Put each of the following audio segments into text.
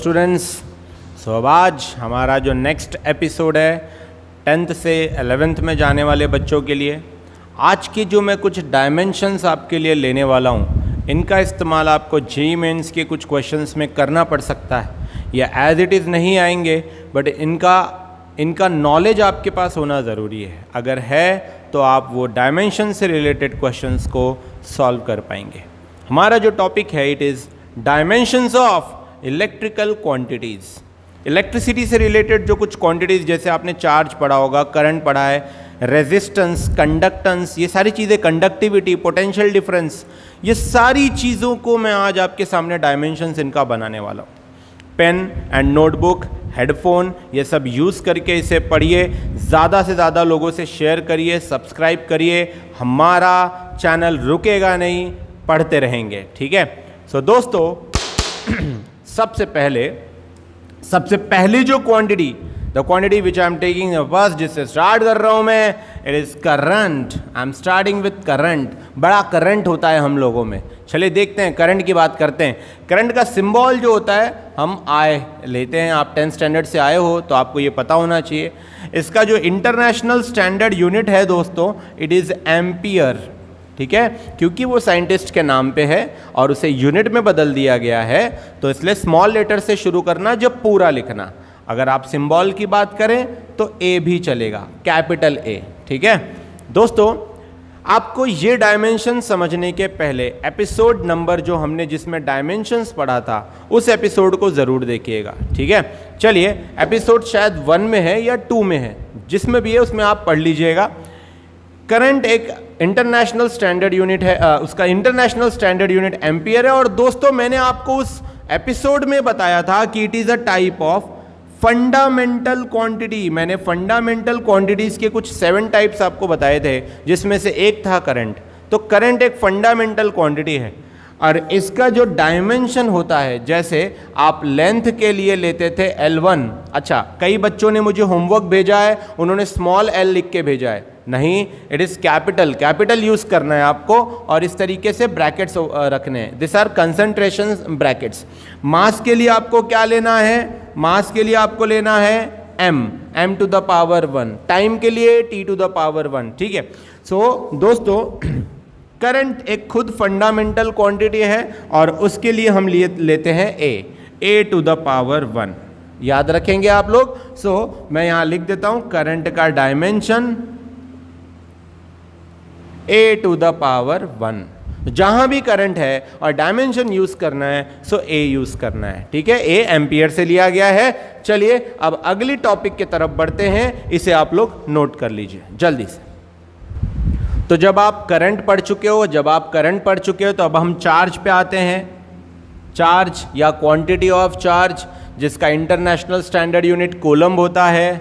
Students so अब आज हमारा जो नेक्स्ट एपिसोड है टेंथ से एलेवेंथ में जाने वाले बच्चों के लिए, आज की जो मैं कुछ डायमेंशंस आपके लिए लेने वाला हूँ, इनका इस्तेमाल आपको जी मेन्स के कुछ क्वेश्चंस में करना पड़ सकता है। या एज इट इज़ नहीं आएँगे बट इनका इनका नॉलेज आपके पास होना ज़रूरी है। अगर है तो आप वो डायमेंशन से रिलेटेड क्वेश्चंस को सॉल्व कर पाएँगे। हमारा जो टॉपिक है it is dimensions of electrical quantities electricity से रिलेटेड जो कुछ क्वांटिटीज़ जैसे आपने चार्ज पढ़ा होगा करंट पढ़ा है रेजिस्टेंस कंडक्टेंस ये सारी चीज़ें कंडक्टिविटी पोटेंशियल डिफरेंस ये सारी चीज़ों को मैं आज आपके सामने डायमेंशंस इनका बनाने वाला हूँ। पेन एंड नोटबुक हेडफोन ये सब यूज़ करके इसे पढ़िए ज़्यादा से ज़्यादा लोगों से शेयर करिए सब्सक्राइब करिए हमारा चैनल रुकेगा नहीं पढ़ते रहेंगे ठीक है? सो so, दोस्तों सबसे पहले, सबसे पहली जो quantity the quantity which I am taking first जिससे स्टार्ट कर रहा हूँ मैं it is current I am starting with current बड़ा करंट होता है हम लोगों में। चलिए देखते हैं करंट की बात करते हैं। करंट का सिंबल जो होता है, हम आए, लेते हैं। आप टेंथ स्टैंडर्ड से आए हो तो आपको ये पता होना चाहिए। इसका जो इंटरनेशनल स्टैंडर्ड यूनिट है दोस्तों इट इज़ एम्पियर ठीक है? क्योंकि वो साइंटिस्ट के नाम पे है और उसे यूनिट में बदल दिया गया है तो इसलिए स्मॉल लेटर से शुरू करना, जब पूरा लिखना। अगर आप सिंबल की बात करें तो ए भी चलेगा, कैपिटल ए ठीक है? दोस्तों, आपको ये डायमेंशन समझने के पहले एपिसोड नंबर जो हमने जिसमें डायमेंशंस पढ़ा था, उस एपिसोड को ज़रूर देखिएगा, ठीक है? चलिए एपिसोड शायद वन में है या टू में है, जिसमें भी है, उसमें आप पढ़ लीजिएगा। करंट एक इंटरनेशनल स्टैंडर्ड यूनिट है आ, उसका इंटरनेशनल स्टैंडर्ड यूनिट एम्पियर है और दोस्तों मैंने आपको उस एपिसोड में बताया था कि it is a type of fundamental quantity मैंने फंडामेंटल क्वांटिटीज़ के कुछ सेवन टाइप्स आपको बताए थे जिसमें से एक था करंट तो करंट एक फंडामेंटल क्वांटिटी है। और इसका जो डायमेंशन होता है जैसे आप लेंथ के लिए लेते थे L1 अच्छा कई बच्चों ने मुझे होमवर्क भेजा है उन्होंने स्मॉल एल लिख के भेजा है। नहीं it is capital capital use करना है आपको और इस तरीके से ब्रैकेट्स रखने हैं। This are concentration brackets mass के लिए आपको क्या लेना है? मास के लिए आपको लेना है m m to the power one time के लिए t to the power one ठीक है? सो so, दोस्तों करंट एक खुद फंडामेंटल क्वांटिटी है और उसके लिए हम लिए लेते हैं A A to the power one याद रखेंगे आप लोग? सो so, मैं यहाँ लिख देता हूँ करंट का dimension A to the power one जहाँ भी करंट है और डायमेंशन यूज़ करना है सो ए यूज़ करना है। ठीक है? ए एम्पियर से लिया गया है। चलिए अब अगली टॉपिक की तरफ़ बढ़ते हैं। इसे आप लोग नोट कर लीजिए। जल्दी से। तो जब आप करंट पढ़ चुके हो, जब आप करंट पढ़ चुके हो तो अब हम चार्ज पे आते हैं। चार्ज या क्वांटिटी ऑफ़ चार्ज जिसका इंटरनेशनल स्टैंडर्ड यूनिट कोलम्ब होता है।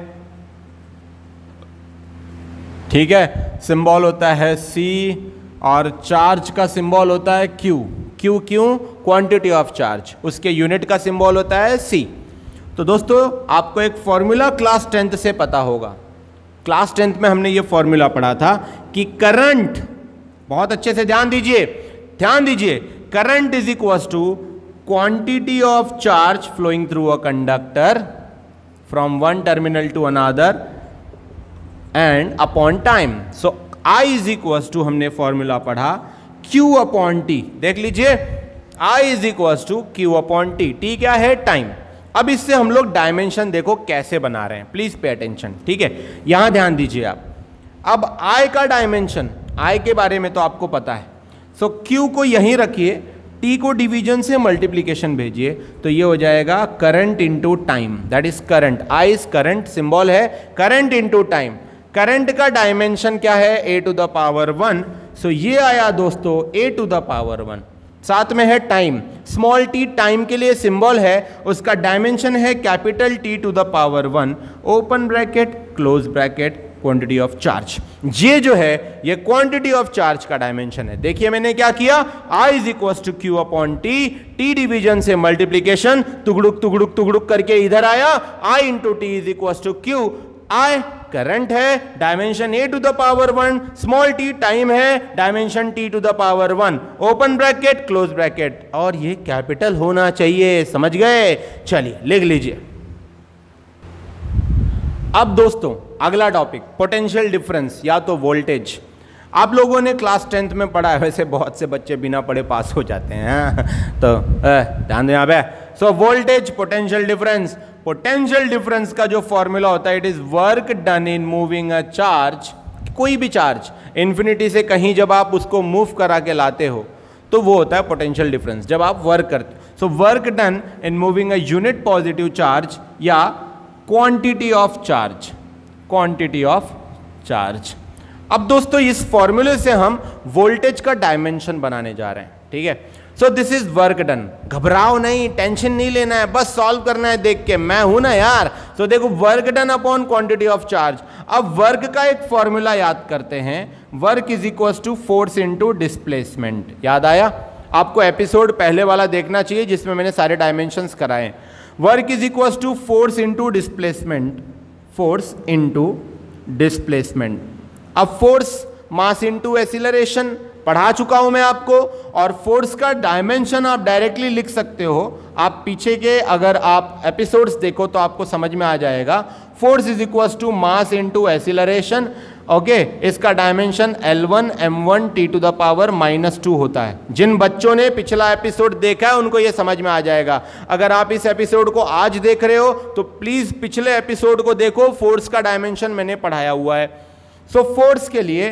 ठीक है? सिंबल होता है सी और चार्ज का सिंबल होता है Q Q Q? Quantity of charge उसके यूनिट का सिंबल होता है सी तो दोस्तों, आपको एक फॉर्मूला क्लास टेंथ से पता होगा। क्लास टेंथ में हमने ये फॉर्मूला पढ़ा था कि करंट, बहुत अच्छे से ध्यान दीजिए ध्यान दीजिए, current is equal to quantity of charge flowing through a conductor from one terminal to another and upon time so I is equal to हमने फॉर्मूला पढ़ा क्यू अपॉन टी देख लीजिए I is equal to Q upon T T क्या है? Time अब इससे हम लोग डायमेंशन देखो कैसे बना रहे हैं। प्लीज़ पे अटेंशन ठीक है? यहाँ ध्यान दीजिए आप। अब आई का डायमेंशन आई के बारे में तो आपको पता है। सो so, क्यू को यहीं रखिए टी को डिवीज़न से मल्टीप्लीकेशन भेजिए तो ये हो जाएगा current into time that is current I is current symbol है करंट इंटू टाइम करंट का डायमेंशन क्या है? A to the power one so ये आया दोस्तों A to the power one साथ में है टाइम स्मॉल टी टाइम के लिए सिंबल है उसका डायमेंशन है capital T to the power one open bracket close bracket quantity of charge ये जो है, ये क्वांटिटी ऑफ़ चार्ज का डायमेंशन है. देखिए मैंने क्या किया? I is equal to Q upon T T division से मल्टीप्लीकेशन तुगड़ुक तुगड़ुक तुगड़ुक करके इधर आया. I into T is equal to Q I current है dimension A to the power one small T time है dimension T to the power one open bracket close bracket और ये कैपिटल होना चाहिए. समझ गए? चलिए, लिख लीजिए. अब दोस्तों, अगला टॉपिक पोटेंशियल डिफरेंस या तो वोल्टेज आप लोगों ने क्लास टेंथ में पढ़ा है, वैसे बहुत से बच्चे बिना पढ़े पास हो जाते हैं तो ध्यान दे यहाँ पे so voltage potential difference potential difference का जो फॉर्मूला होता है it is work done in moving a charge कोई भी चार्ज इन्फिनिटी से कहीं जब आप उसको मूव करा के लाते हो तो वो होता है पोटेंशियल डिफरेंस जब आप वर्क करते हो. So work done in moving a unit positive charge या quantity of charge quantity of charge अब दोस्तों इस फॉर्मूले से हम वोल्टेज का डायमेंशन बनाने जा रहे हैं ठीक है? So this is work done घबराओ नहीं टेंशन नहीं लेना है बस सॉल्व करना है देख के। मैं हूँ ना यार। सो so, देखो work done upon quantity of charge अब वर्क का एक फॉर्मूला याद करते हैं। Work is equal to force into displacement याद आया? आपको एपिसोड पहले वाला देखना चाहिए जिसमें मैंने सारे डायमेंशंस कराए work is equal to force into displacement force into displacement अब फोर्स मास इंटू एसिलरेशन पढ़ा चुका हूँ मैं आपको, और फोर्स का डायमेंशन आप डायरेक्टली लिख सकते हो। आप पीछे के अगर आप एपिसोड्स देखो तो आपको समझ में आ जाएगा। Force is equal to mass into acceleration okay इसका dimension L1 M1 T to the power minus two होता है। जिन बच्चों ने पिछला एपिसोड देखा है उनको ये समझ में आ जाएगा। अगर आप इस एपिसोड को आज देख रहे हो तो प्लीज़ पिछले एपिसोड को देखो फोर्स का डायमेंशन मैंने पढ़ाया हुआ है। सो so, फोर्स के लिए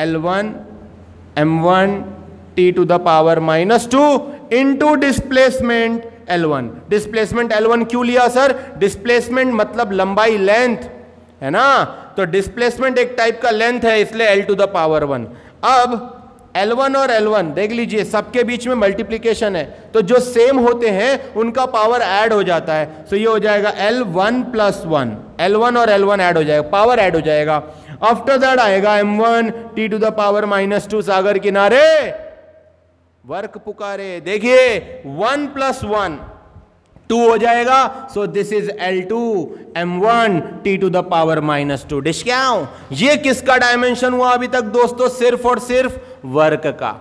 L1 M1 T to the power minus two into displacement L1 displacement L1 क्यों लिया सर डिस्प्लेसमेंट मतलब लंबाई लेंथ है ना? तो डिस्प्लेसमेंट एक टाइप का लेंथ है, इसलिए L to the power one अब L1 और L1 देख लीजिए, सबके बीच में मल्टीप्लीकेशन है। तो जो सेम होते हैं, उनका पावर ऐड हो जाता है। सो ये हो जाएगा L1 one plus one L और L1 ऐड हो जाएगा पावर ऐड हो जाएगा। आफ्टर दैट आएगा M1 T to the power minus two सागर किनारे। वर्क पुकारे, देखिए वन प्लस वन टू हो जाएगा। So this is L two M one T to the power minus two dish क्या ये किसका डायमेंशन हुआ अभी तक दोस्तों? सिर्फ़ और सिर्फ़ वर्क का।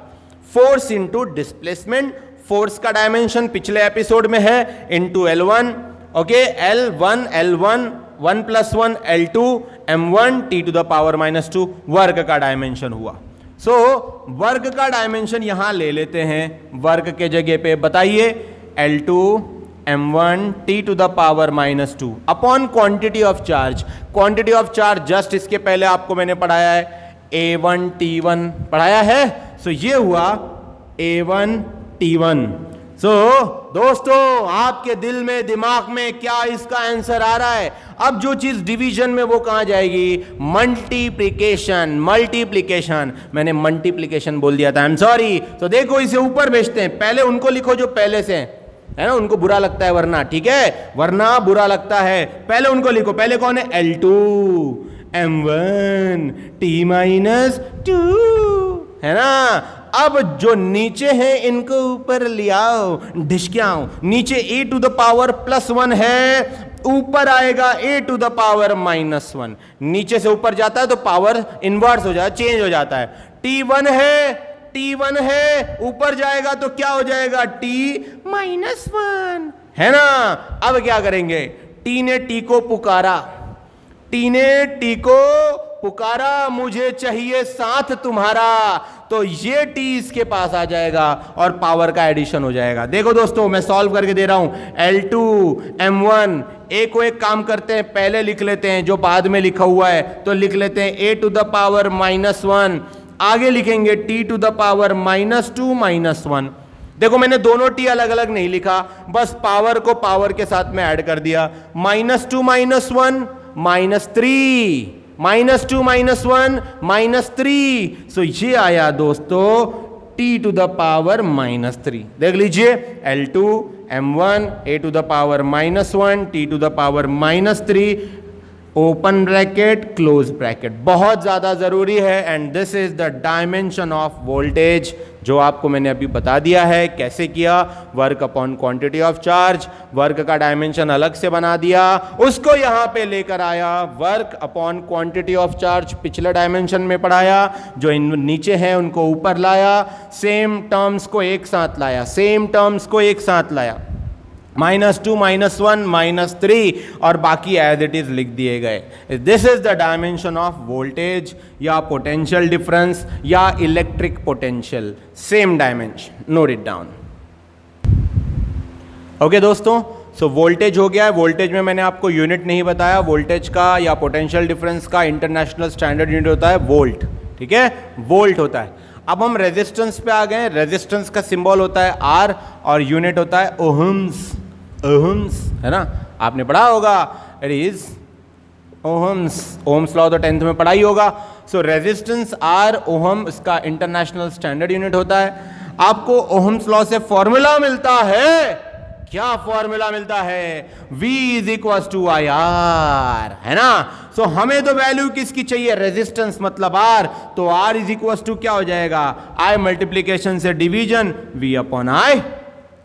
फोर्स इंटू डिस्प्लेसमेंट फोर्स का डायमेंशन पिछले एपिसोड में है। Into L one okay L one L one one plus one L two M one T to the power minus two वर्ग का डायमेंशन हुआ। सो so, वर्ग का डायमेंशन यहाँ ले लेते हैं। वर्ग के जगह पे बताइए। L two M one T to the power minus two upon quantity of charge quantity of charge just इसके पहले आपको मैंने पढ़ाया है ए वन टी वन पढ़ाया है? सो so, ये हुआ A one T one so दोस्तों आपके दिल में दिमाग में क्या इसका आंसर आ रहा है? अब जो चीज़ डिवीज़न में वो कहा जाएगी? मल्टीप्लीकेशन मल्टीप्लीकेशन मैंने मल्टीप्लीकेशन बोल दिया था. आई एम सॉरी तो देखो इसे ऊपर भेजते हैं. पहले उनको लिखो जो पहले से है. ना, उनको बुरा लगता है वरना, ठीक है? वरना बुरा लगता है। पहले उनको लिखो, पहले कौन है? L two M one T minus two है ना? अब जो नीचे है, इनको ऊपर ले आओ ढिशक्याओ नीचे A to the power plus one है, ऊपर आएगा A to the power minus one नीचे से ऊपर जाता है तो पावर इनवर्स हो जाता है चेंज हो जाता है। टी वन है टी वन है, ऊपर जाएगा तो क्या हो जाएगा? टी माइनस वन है ना? अब क्या करेंगे? टी ने टी को पुकारा। टी ने टी को पुकारा, मुझे चाहिए साथ तुम्हारा। तो ये टी इसके पास आ जाएगा और पावर का एडिशन हो जाएगा। देखो दोस्तों, मैं सॉल्व करके दे रहा हूँ। L two M one A को एक काम करते हैं, पहले लिख लेते हैं, जो बाद में लिखा हुआ है तो लिख लेते हैं A to the power minus one आगे लिखेंगे T to the power minus two minus one देखो, मैंने दोनों टी अलग अलग नहीं लिखा, बस पावर को पावर के साथ में ऐड कर दिया। Minus two minus one minus three minus two minus one minus three so ये आया दोस्तों T to the power minus three देख लीजिए L two M one A to the power minus one T to the power minus three open bracket, close bracket. बहुत ज़्यादा ज़रूरी है and this is the dimension of voltage जो आपको मैंने अभी बता दिया है, कैसे किया? Work upon quantity of charge, work का डायमेंशन अलग से बना दिया, उसको यहाँ पे लेकर आया, work upon quantity of charge पिछले डायमेंशन में पढ़ाया, जो इन नीचे हैं, उनको ऊपर लाया सेम टर्म्स को एक साथ लाया सेम टर्म्स को एक साथ लाया। Minus two, minus one, minus three, और बाकी एज इट इज़ लिख दिए गए। This is the dimension of voltage या पोटेंशियल डिफरेंस या electric potential same dimension note it down okay दोस्तों सो वोल्टेज हो गया है। वोल्टेज में मैंने आपको यूनिट नहीं बताया। वोल्टेज का या पोटेंशियल डिफरेंस का इंटरनेशनल स्टैंडर्ड यूनिट होता है वोल्ट ठीक है? वोल्ट होता है। अब हम रेजिस्टेंस पे आ गए रेजिस्टेंस का सिंबल होता है आर और यूनिट होता है ओहम्स ओहम्स। है ना? आपने पढ़ा होगा it is ohms. Ohms law तो टेंथ में पढ़ा ही होगा। सो रेजिस्टेंस आर ओहम इसका इंटरनेशनल स्टैंडर्ड यूनिट होता है। आपको ओहम्स लॉ से फॉर्मूला मिलता है। क्या फॉर्मूला मिलता है? V is equal to I R है ना? सो so, हमें तो वैल्यू किसकी चाहिए? रेजिस्टेंस मतलब R तो R इज़ इक्वल टू क्या हो जाएगा? I मल्टीप्लीकेशन से डिवीज़न V अपॉन आई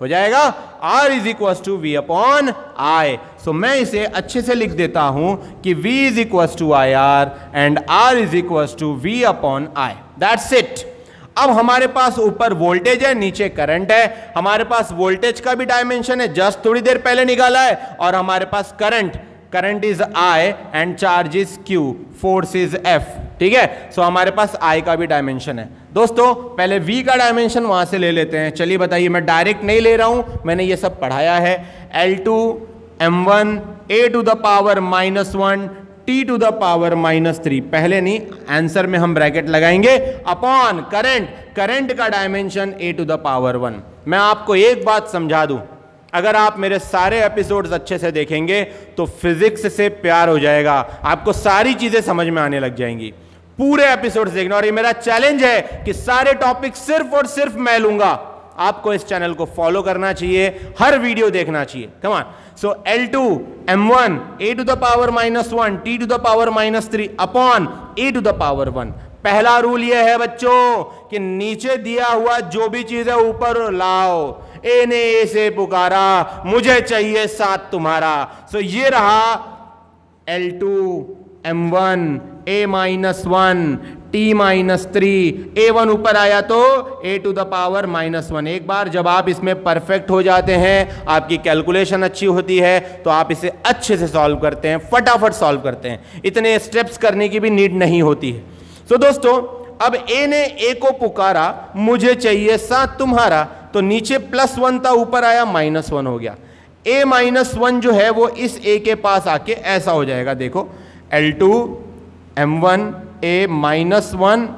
हो जाएगा। R is equal to V upon I so मैं इसे अच्छे से लिख देता हूँ कि V is equal to I R and R is equal to V upon I that's it अब हमारे पास ऊपर वोल्टेज है, नीचे करंट है। हमारे पास वोल्टेज का भी डायमेंशन है जस्ट थोड़ी देर पहले निकाला है। और हमारे पास current current is I and charge is Q, force is F, ठीक है? सो हमारे पास आई का भी डायमेंशन है। दोस्तों, पहले वी का डायमेंशन वहाँ से ले लेते हैं। चलिए बताइए, मैं डायरेक्ट नहीं ले रहा हूँ, मैंने ये सब पढ़ाया है। L two M one A to the power minus one T to the power minus three पहले नहीं आंसर में हम ब्रैकेट लगाएँगे। अपॉन करंट करंट का dimension A to the power one मैं आपको एक बात समझा दूँ। अगर आप मेरे सारे एपिसोड्स अच्छे से देखेंगे तो फिजिक्स से प्यार हो जाएगा। आपको सारी चीज़ें समझ में आने लग जाएँगी। पूरे एपिसोड्स देखना। और ये मेरा चैलेंज है कि सारे टॉपिक सिर्फ़ और सिर्फ़ मैं लूँगा। आपको इस चैनल को फॉलो करना चाहिए। हर वीडियो देखना चाहिए। Come on so L two M one A to the power minus one T to the power minus three upon A to the power one पहला रूल यह है बच्चों कि नीचे दिया हुआ जो भी चीज़ है, ऊपर लाओ। ए ने से पुकारा, मुझे चाहिए साथ तुम्हारा। सो so, ये रहा L two M one A minus one T minus three A one ऊपर आया तो A to the power minus one एक बार जब आप इसमें परफेक्ट हो जाते हैं, आपकी कैलकुलेशन अच्छी होती है तो आप इसे अच्छे से सॉल्व करते हैं, फटाफट सॉल्व करते हैं। इतने स्टेप्स करने की भी नीड नहीं होती है। तो दोस्तों, अब ए ने ए को पुकारा, मुझे चाहिए सात तुम्हारा। तो नीचे प्लस वन था, ऊपर आया, माइनस वन हो गया। ए माइनस वन जो है, वो इस ए के पास आके ऐसा हो जाएगा, देखो। L two M one A minus one.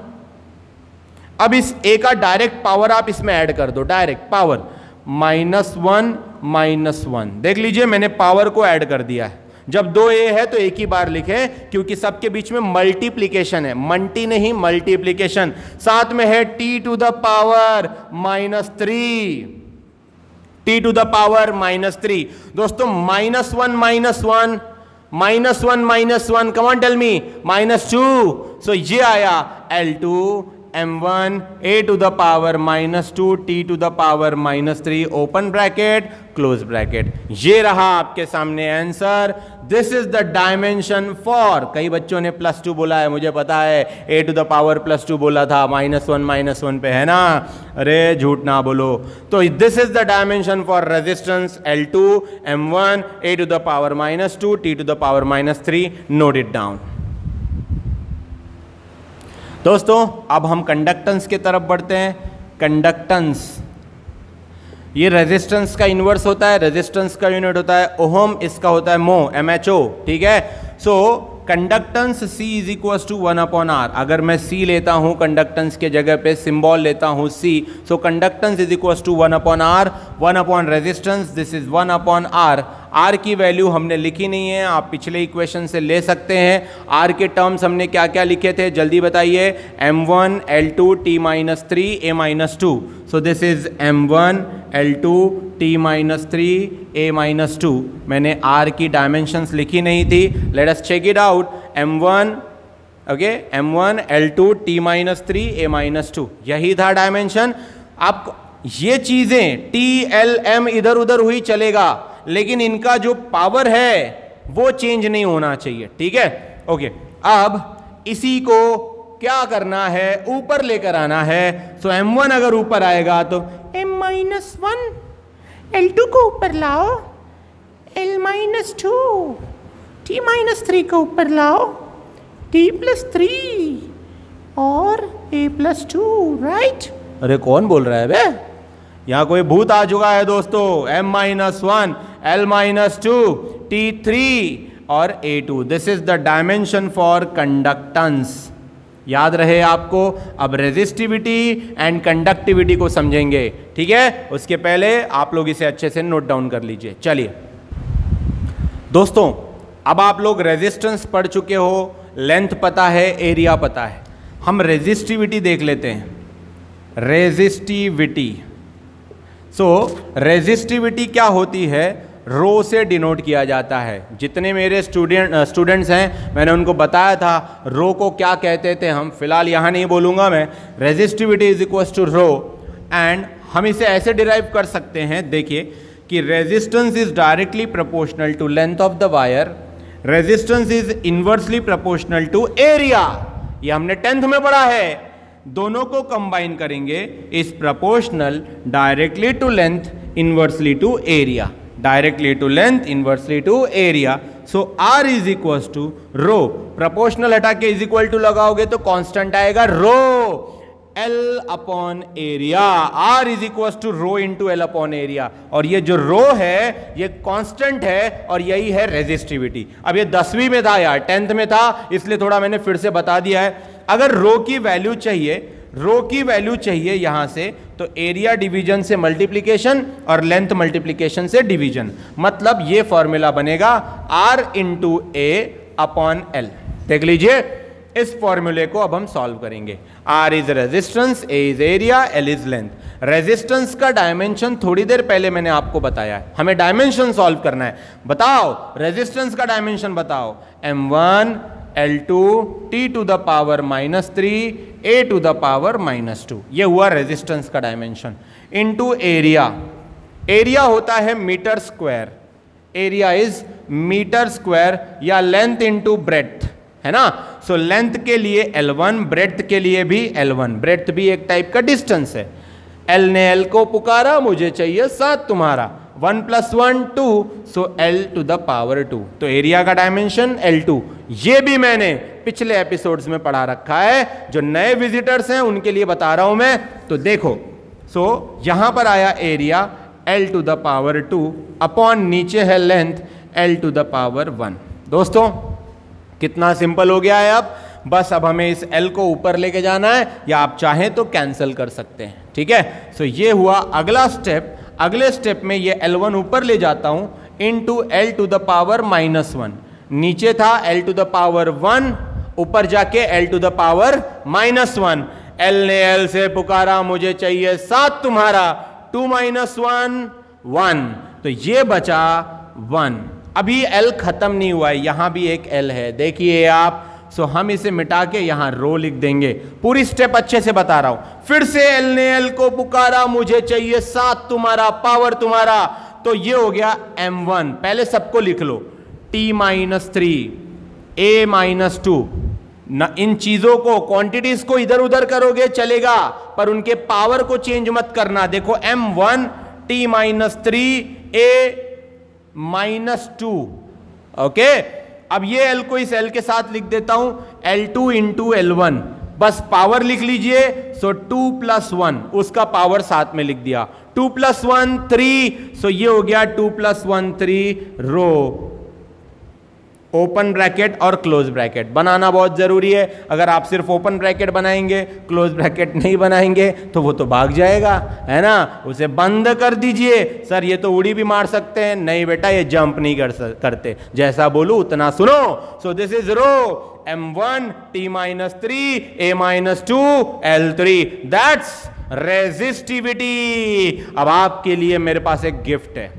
अब इस ए का डायरेक्ट पावर आप इसमें ऐड कर दो, direct power. Minus one minus one. देख लीजिए, मैंने पावर को ऐड कर दिया है। जब दो ए है तो एक ही बार लिखे, क्योंकि सबके बीच में मल्टीप्लीकेशन है। मल्टी नहीं मल्टीप्लीकेशन साथ में है T to the power minus three T to the power minus three दोस्तों minus one minus one minus one minus one come on tell me minus two so ये आया L two M one A to the power minus two T to the power minus three open bracket close bracket ये रहा आपके सामने answer this is the dimension for कई बच्चों ने plus two बोला है, मुझे पता है. A to the power plus two बोला था माइनस वन माइनस वन पे, है ना? अरे, झूठ ना बोलो. तो this is the dimension for resistance L two M one A to the power minus two T to the power minus three note it down दोस्तों, अब हम कंडक्टेंस की तरफ़ बढ़ते हैं। कंडक्टेंस ये रेजिस्टेंस का इन्वर्स होता है रेजिस्टेंस का यूनिट होता है ओहम इसका होता है मो एम एच ओ ठीक है? So conductance C is equal to one upon R अगर मैं C लेता हूँ कंडक्टेंस के जगह पे सिंबल लेता हूँ C so conductance is equal to one upon R one upon resistance this is one upon R R की वैल्यू हमने लिखी नहीं है, आप पिछले इक्वेशन से ले सकते हैं। आर के टर्म्स हमने क्या क्या लिखे थे, जल्दी बताइए। M one L two T minus three A minus two so this is M one L two T minus three A minus two मैंने आर की डायमेंशंस लिखी नहीं थी. Let us check it out M one okay M one L two T minus three A minus two यही था dimension आप ये चीज़ें टी एल एम इधर उधर हुई चलेगा. लेकिन इनका जो पावर है, वो चेंज नहीं होना चाहिए. ठीक है? ओके अब इसी को क्या करना है? ऊपर लेकर आना है. सो एम वन अगर ऊपर आएगा तो M minus one L two को ऊपर लाओ. L minus two T minus three को ऊपर लाओ. टी प्लस थ्री और ए प्लस टू राइट अरे कौन बोल रहा है बे? यहाँ कोई भूत आ चुका है दोस्तों. M minus one L minus two T three और A two this is the dimension for conductance याद रहे आपको अब रेजिस्टिविटी एंड कंडक्टिविटी को समझेंगे ठीक है? उसके पहले आप लोग इसे अच्छे से नोट डाउन कर लीजिए। चलिए। दोस्तों अब आप लोग रेजिस्टेंस पढ़ चुके हो लेंथ पता है एरिया पता है। हम रेजिस्टिविटी देख लेते हैं। रेजिस्टिविटी सो so, रेजिस्टिविटी क्या होती है? रो से डिनोट किया जाता है। जितने मेरे स्टूडेंट स्टूडेंट्स हैं, मैंने उनको बताया था, रो को क्या कहते थे, हम फ़िलहाल यहाँ नहीं बोलूँगा मैं। Resistivity is equal to rho and हम इसे ऐसे डिराइव कर सकते हैं, देखिए, कि resistance is directly proportional to length of the wire resistance is inversely proportional to area ये हमने टेंथ में पढ़ा है। दोनों को कंबाइन करेंगे is proportional directly to length inversely to area directly to length inversely to area so R is equal to rho proportional हटा के इज़ इक्वल टू लगाओगे तो कांस्टेंट आएगा rho L upon area R is equal to rho into L upon area और ये जो रो है, ये कांस्टेंट है और यही है रेजिस्टिविटी अब ये दसवीं में था यार टेंथ में था, इसलिए थोड़ा मैंने फिर से बता दिया है। अगर रो की वैल्यू चाहिए रो की वैल्यू चाहिए यहाँ से तो एरिया डिवीज़न से मल्टीप्लीकेशन और लेंथ मल्टीप्लीकेशन से डिवीज़न मतलब ये फॉर्मूला बनेगा R into A upon L देख लीजिए, इस फॉर्मूले को अब हम सॉल्व करेंगे. R is resistance A is area L is length resistance का डायमेंशन थोड़ी देर पहले मैंने आपको बताया है. हमें डायमेंशन सॉल्व करना है. बताओ रेजिस्टेंस का डायमेंशन बताओ. M one L two T to the power minus three A to the power minus two ये हुआ रेजिस्टेंस का डायमेंशन इनटू एरिया एरिया होता है metre square area is metre square या लेंथ इंटू ब्रेथ है ना? सो so, length के लिए L1 ब्रेथ के लिए भी L1 ब्रेथ भी एक टाइप का डिस्टेंस है. L ने L को पुकारा मुझे चाहिए सात तुम्हारा. One plus one two so L to the power two तो एरिया का डायमेंशन एल टू ये भी मैंने पिछले एपिसोड्स में पढ़ा रखा है जो नए विजिटर्स हैं उनके लिए बता रहा हूँ मैं। तो देखो सो so, यहाँ पर आया area L to the power two upon नीचे है length L to the power one दोस्तों कितना सिंपल हो गया है अब। बस अब हमें इस एल को ऊपर लेके जाना है या आप चाहें तो कैंसिल कर सकते हैं ठीक है? सो ये हुआ अगला स्टेप अगले स्टेप में ये L1 ऊपर ले जाता हूँ into L to the power minus one नीचे था L to the power one ऊपर जाके L to the power minus one L ने एल से पुकारा, मुझे चाहिए सात तुम्हारा टू माइनस वन वन तो ये बचा वन अभी एल खत्म नहीं हुआ है, यहाँ भी एक एल है। देखिए आप सो हम इसे मिटा के यहाँ रो लिख देंगे। पूरी स्टेप अच्छे से बता रहा हूँ। फिर से एल ने एल को पुकारा, मुझे चाहिए सात तुम्हारा पावर तुम्हारा। तो ये हो गया एम वन पहले सबको लिख लो। T minus three A minus two न, इन चीज़ों को क्वांटिटीज को इधर उधर करोगे, चलेगा, पर उनके पावर को चेंज मत करना। देखो M one T minus three A minus two okay अब ये एल को इस एल के साथ लिख देता हूँ। L two into L one बस पावर लिख लीजिए सो टू प्लस वन उसका पावर साथ में लिख दिया। Two plus one three so ये हो गया two plus one three rho open bracket और क्लोज ब्रैकेट। बनाना बहुत ज़रूरी है। अगर आप सिर्फ़ ओपन ब्रैकेट बनाएँगे, क्लोज ब्रैकेट नहीं बनाएँगे तो वो तो भाग जाएगा, है ना? उसे बंद कर दीजिए। सर, ये तो उड़ी भी मार सकते हैं। नहीं बेटा, ये जंप नहीं कर करते। जैसा बोलू, उतना सुनो। So this is rho M one T minus three A minus two L three that's resistivity अब आपके लिए मेरे पास एक गिफ्ट है।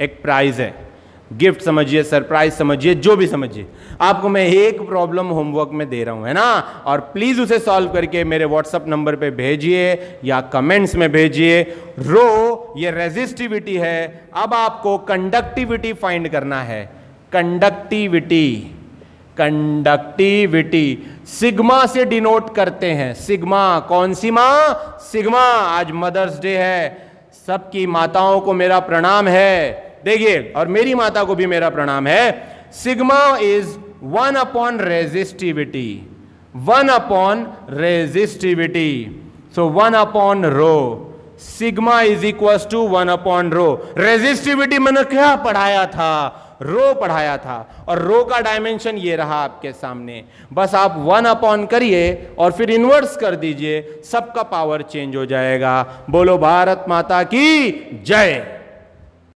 एक प्राइज है। गिफ्ट समझिए, सरप्राइज़ समझिए, जो भी समझिए। आपको मैं एक प्रॉब्लम होमवर्क में दे रहा हूँ, है ना? और प्लीज़ उसे सॉल्व करके मेरे व्हाट्सअप नंबर पे भेजिए या कमेंट्स में भेजिए। रो, ये रेजिस्टिविटी है। अब आपको कंडक्टिविटी फाइंड करना है। कंडक्टिविटी कंडक्टिविटी सिग्मा से डिनोट करते हैं। सिग्मा, कौन सी माँ? सिग्मा, आज मदर्स डे है। सबकी माताओं को मेरा प्रणाम है। देखिए, और मेरी माता को भी मेरा प्रणाम है। Sigma is one upon resistivity. One upon resistivity. So one upon rho. Sigma is equal to one upon rho. Resistivity मैंने क्या पढ़ाया था? रो पढ़ाया था। और रो का डायमेंशन ये रहा आपके सामने। बस आप वन अपॉन करिए और फिर इन्वर्स कर दीजिए, सबका पावर चेंज हो जाएगा। बोलो, भारत माता की जय।